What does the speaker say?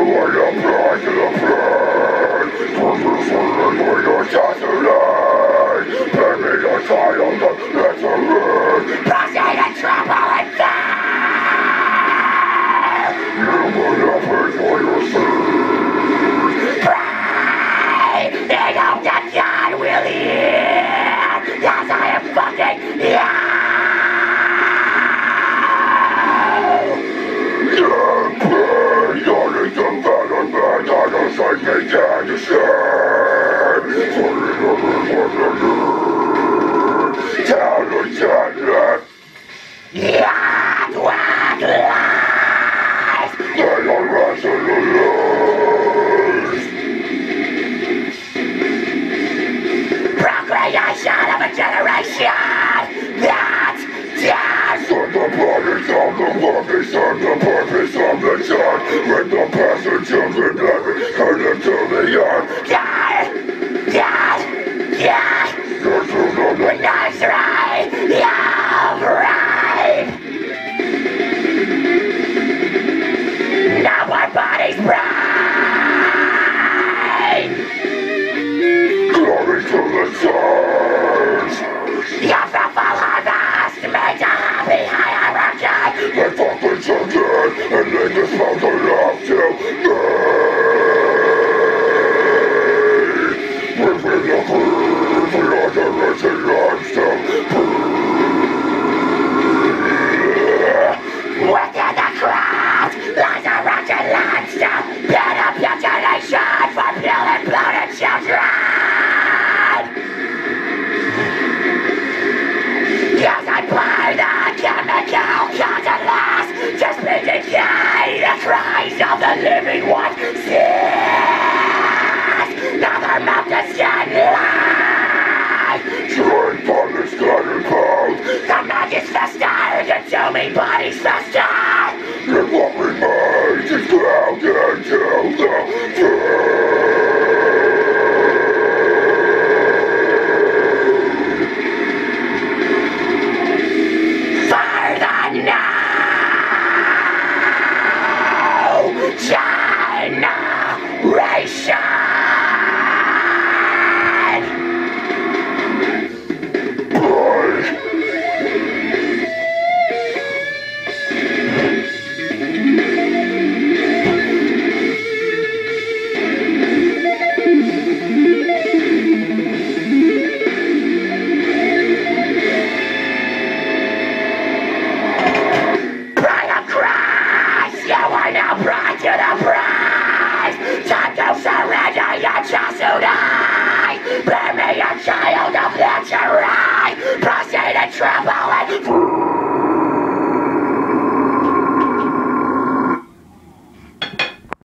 I am blind to the. That, that, just Send the brothers, send the brothers, send the brothers. This mountain. want me body sister! You want me made to go get you the fear! Generation! get up.